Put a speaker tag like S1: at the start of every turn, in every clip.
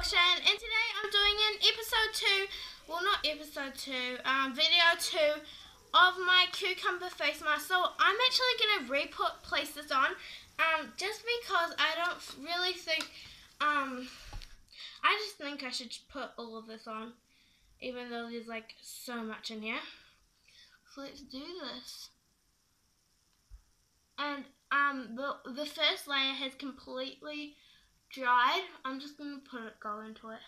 S1: And today I'm doing an episode 2, well not episode 2, um, video 2 of my cucumber face mask. So I'm actually going to re-put, place this on, um, just because I don't really think, um, I just think I should put all of this on, even though there's like so much in here. So let's do this. And um, the, the first layer has completely dried. I'm just going to put it, go into it.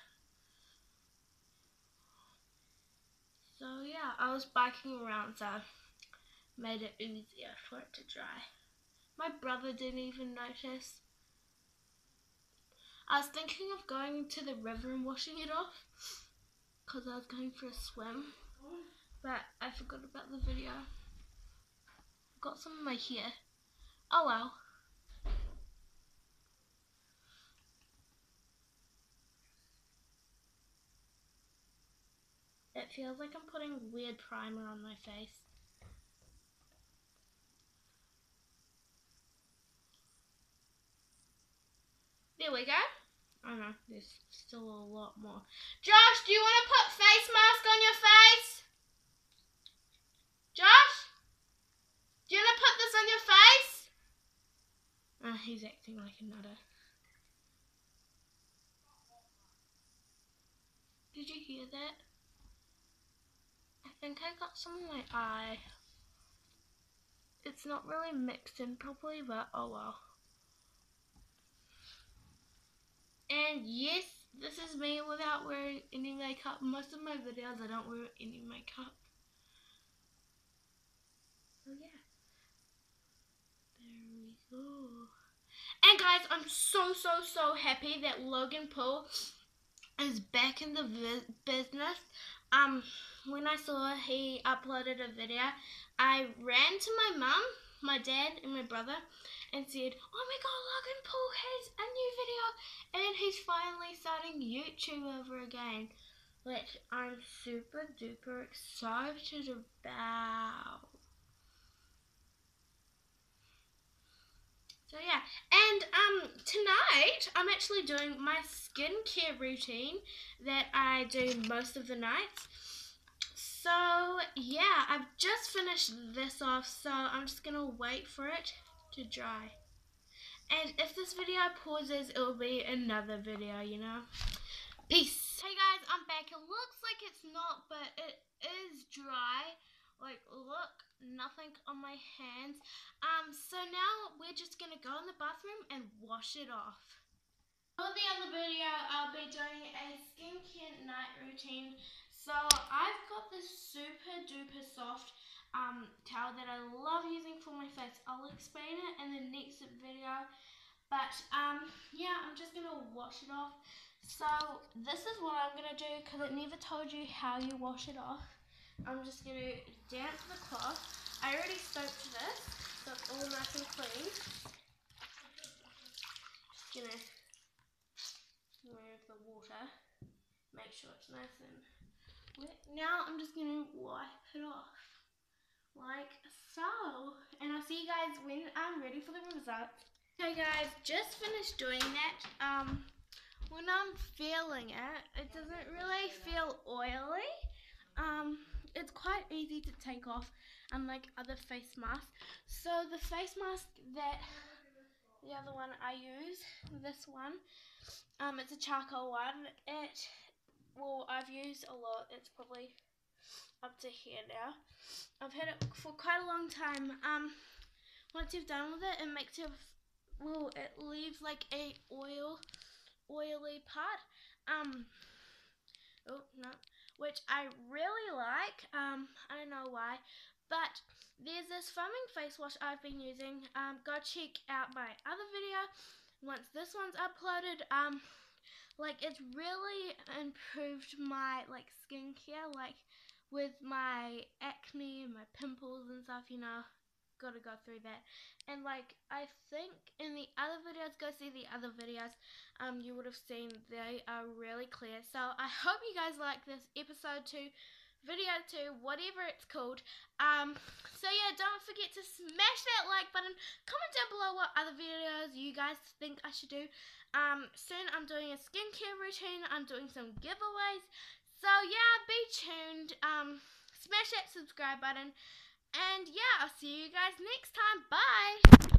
S1: So yeah, I was biking around so made it easier for it to dry. My brother didn't even notice. I was thinking of going to the river and washing it off because I was going for a swim, but I forgot about the video. Got some in my hair. Oh well. It feels like I'm putting weird primer on my face. There we go. Oh no, there's still a lot more. Josh, do you want to put face mask on your face? Josh? Do you wanna put this on your face? Uh, he's acting like a nutter. Did you hear that? Think I got some in my eye. It's not really mixed in properly, but oh well. And yes, this is me without wearing any makeup. Most of my videos I don't wear any makeup. So yeah. There we go. And guys, I'm so, so, so happy that Logan Paul is back in the business. Um, when I saw he uploaded a video, I ran to my mum, my dad, and my brother and said, Oh my god, Logan Paul has a new video and he's finally starting YouTube over again. Which I'm super duper excited about. So yeah, and tonight I'm actually doing my skincare routine that I do most of the nights. So yeah, I've just finished this off, so I'm just gonna wait for it to dry. And if this video pauses, it will be another video, you know. Peace. Hey guys, I'm back. It looks like it's not, but it is dry. Like, look, nothing on my hands. Um, so now we're just to go in the bathroom and wash it off. For the other video, I'll be doing a skincare night routine. So I've got this super duper soft um, towel that I love using for my face. I'll explain it in the next video. But um, yeah, I'm just to wash it off. So this is what I'm to do because it never told you how you wash it off. I'm just going to damp the cloth. I already soaked this, so it's all nice and clean. Just going to remove the water, make sure it's nice and wet. Now I'm just going to wipe it off, like so. And I'll see you guys when I'm ready for the results. Okay guys, just finished doing that. Um, when I'm feeling it, it doesn't really feel oily. Um, it's quite easy to take off unlike other face masks. So the face mask that the other one I use, this one, um, it's a charcoal one. It, well, I've used a lot. It's probably up to here now. I've had it for quite a long time. Um, once you've done with it, it makes it, well, it leaves like a oil, oily part. Um, oh, no which I really like. Um, I don't know why, but there's this foaming face wash I've been using. Um, go check out my other video once this one's uploaded. Um, like it's really improved my like skincare, like with my acne and my pimples and stuff. You know, got to go through that. And like I think in the other videos, go see the other videos. Um, you would have seen they are really clear. So I hope you guys like this episode two, video two, whatever it's called. Um, so yeah, don't forget to smash that like button. Comment down below what other videos you guys think I should do. Um, soon I'm doing a skincare routine. I'm doing some giveaways. So yeah, be tuned. Um, smash that subscribe button. And yeah, I'll see you guys next time. Bye.